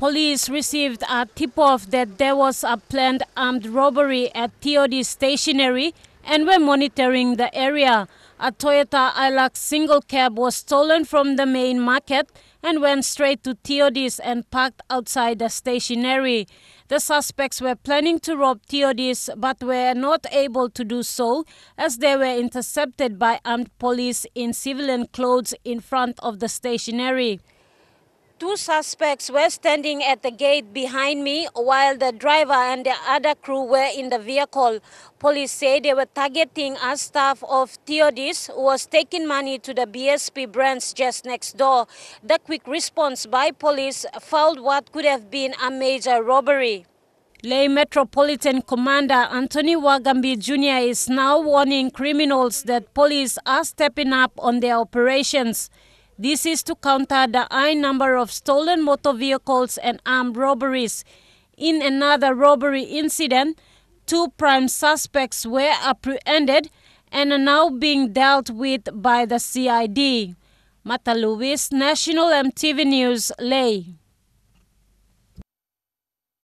Police received a tip-off that there was a planned armed robbery at TOD stationery and were monitoring the area. A Toyota Hilux single cab was stolen from the main market and went straight to TOD's and parked outside the stationery. The suspects were planning to rob TOD's but were not able to do so as they were intercepted by armed police in civilian clothes in front of the stationery. Two suspects were standing at the gate behind me while the driver and the other crew were in the vehicle. Police say they were targeting a staff of Theodist who was taking money to the BSP branch just next door. The quick response by police fouled what could have been a major robbery. Lae Metropolitan Commander Anthony Wagambi Jr. is now warning criminals that police are stepping up on their operations. This is to counter the high number of stolen motor vehicles and armed robberies. In another robbery incident, two prime suspects were apprehended and are now being dealt with by the CID. Mata Lewis, National MTV News, Lae.